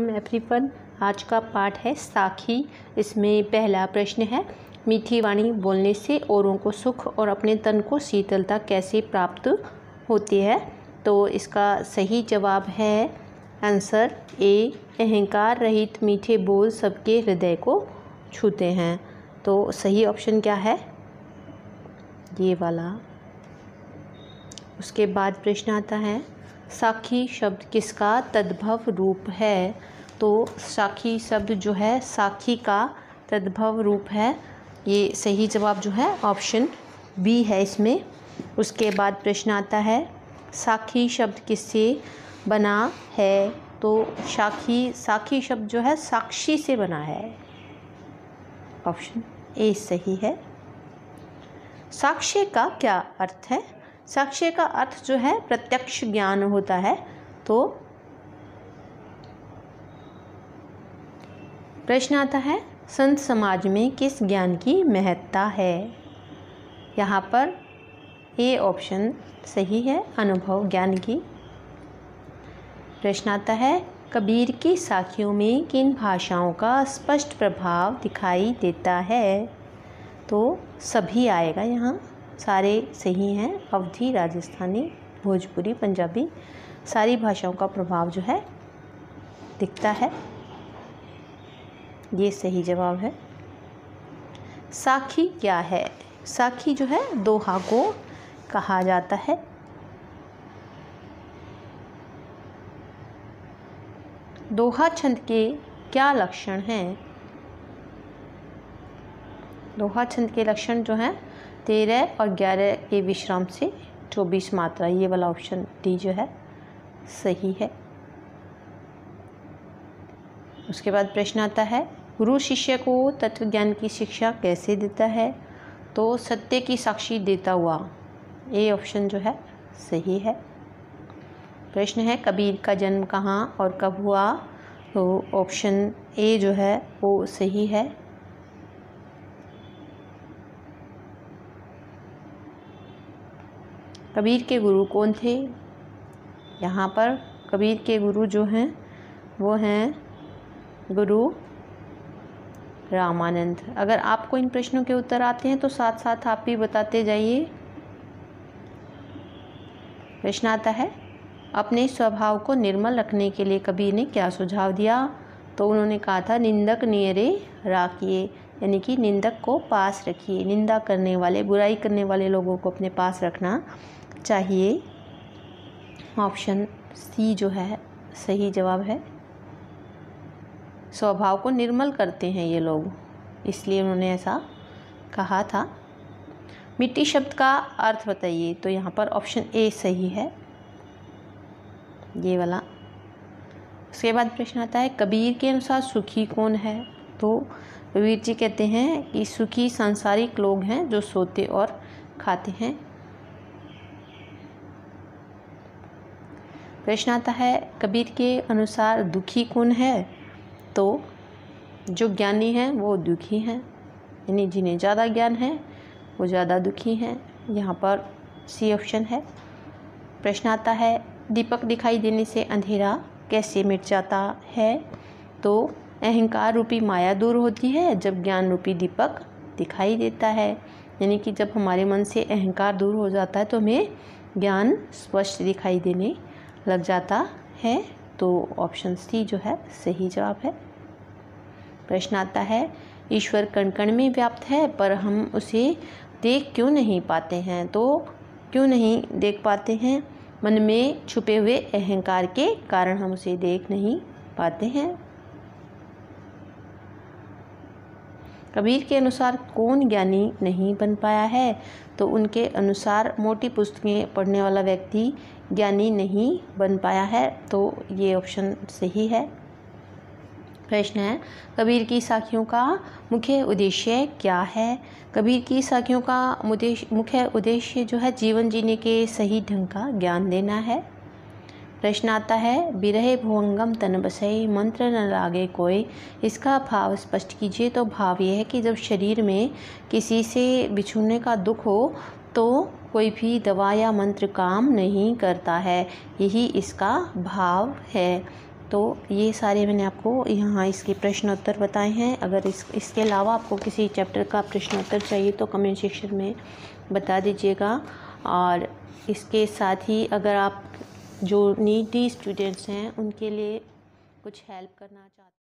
Everyone आज का पाठ है साखी। इसमें पहला प्रश्न है, मीठी वाणी बोलने से औरों को सुख और अपने तन को शीतलता कैसे प्राप्त होती है? तो इसका सही जवाब है आंसर, ए, अहंकार रहित मीठे बोल सबके हृदय को छूते हैं। तो सही ऑप्शन क्या है? ये वाला। उसके बाद प्रश्न आता है साखी शब्द किसका तद्भव रूप है? तो साखी शब्द जो है, साखी का तद्भव रूप है। ये सही जवाब जो है ऑप्शन बी है इसमें। उसके बाद प्रश्न आता है, साखी शब्द किससे बना है? तो साखी साखी शब्द जो है, साक्षी से बना है। ऑप्शन ए सही है। साक्ष्य का क्या अर्थ है? साक्ष्य का अर्थ जो है, प्रत्यक्ष ज्ञान होता है। तो प्रश्न आता है, संत समाज में किस ज्ञान की महत्ता है? यहाँ पर ए ऑप्शन सही है, अनुभव ज्ञान की। प्रश्न आता है, कबीर की साखियों में किन भाषाओं का स्पष्ट प्रभाव दिखाई देता है? तो सभी आएगा यहाँ। सारे सही हैं। अवधि, राजस्थानी, भोजपुरी, पंजाबी, सारी भाषाओं का प्रभाव जो है, दिखता है। ये सही जवाब है। साखी क्या है? साखी जो है दोहा को कहा जाता है। दोहा छंद के क्या लक्षण हैं? दोहा छंद के लक्षण जो हैं तेरह और ग्यारह के विश्राम से चौबीस मात्रा, ये वाला ऑप्शन डी जो है, सही है। उसके बाद प्रश्न आता है, गुरु शिष्य को तत्व ज्ञान की शिक्षा कैसे देता है? तो सत्य की साक्षी देता हुआ, ये ऑप्शन जो है, सही है। प्रश्न है, कबीर का जन्म कहाँ और कब हुआ? तो ऑप्शन ए जो है, वो सही है। कबीर के गुरु कौन थे? यहाँ पर कबीर के गुरु जो हैं, वो हैं गुरु रामानंद। अगर आपको इन प्रश्नों के उत्तर आते हैं तो साथ साथ आप भी बताते जाइए। प्रश्न आता है, अपने स्वभाव को निर्मल रखने के लिए कबीर ने क्या सुझाव दिया? तो उन्होंने कहा था, निंदक नियरे राखिए, यानी कि निंदक को पास रखिए। निंदा करने वाले, बुराई करने वाले लोगों को अपने पास रखना। चाहिए। ऑप्शन सी जो है, सही जवाब है। स्वभाव को निर्मल करते हैं ये लोग, इसलिए उन्होंने ऐसा कहा था। मिट्टी शब्द का अर्थ बताइए तो यहाँ पर ऑप्शन ए सही है। ये वाला। उसके बाद प्रश्न आता है, कबीर के अनुसार सुखी कौन है? तो कबीर जी कहते हैं कि सुखी सांसारिक लोग हैं जो सोते और खाते हैं। प्रश्न आता है, कबीर के अनुसार दुखी कौन है? तो जो ज्ञानी हैं, वो दुखी हैं। यानी जिन्हें ज़्यादा ज्ञान है, वो ज़्यादा दुखी हैं। यहाँ पर सी ऑप्शन है। प्रश्न आता है, दीपक दिखाई देने से अंधेरा कैसे मिट जाता है? तो अहंकार रूपी माया दूर होती है, जब ज्ञान रूपी दीपक दिखाई देता है। यानी कि जब हमारे मन से अहंकार दूर हो जाता है तो हमें ज्ञान स्पष्ट दिखाई देने लग जाता है तो ऑप्शन सी जो है, सही जवाब है। प्रश्न आता है, ईश्वर कण कण में व्याप्त है, पर हम उसे देख क्यों नहीं पाते हैं? तो क्यों नहीं देख पाते हैं? मन में छुपे हुए अहंकार के कारण हम उसे देख नहीं पाते हैं। कबीर के अनुसार कौन ज्ञानी नहीं बन पाया है? तो उनके अनुसार मोटी पुस्तकें पढ़ने वाला व्यक्ति ज्ञानी नहीं बन पाया है तो ये ऑप्शन सही है। प्रश्न है, कबीर की साखियों का मुख्य उद्देश्य क्या है? कबीर की साखियों का मुख्य उद्देश्य जो है, जीवन जीने के सही ढंग का ज्ञान देना है। प्रश्न आता है, बिरहे भुवंगम तन बसई मंत्र न लागे कोई। इसका भाव स्पष्ट कीजिए तो भाव यह है कि जब शरीर में किसी से बिछुड़ने का दुख हो तो कोई भी दवा या मंत्र काम नहीं करता है, यही इसका भाव है। तो ये सारे मैंने आपको यहाँ इसके प्रश्नोत्तर बताए हैं। अगर इस, इसके अलावा आपको किसी चैप्टर का प्रश्नोत्तर चाहिए तो कमेंट सेक्शन में बता दीजिएगा। और इसके साथ ही अगर आप जो नीटी स्टूडेंट्स हैं, उनके लिए कुछ हेल्प करना चाहते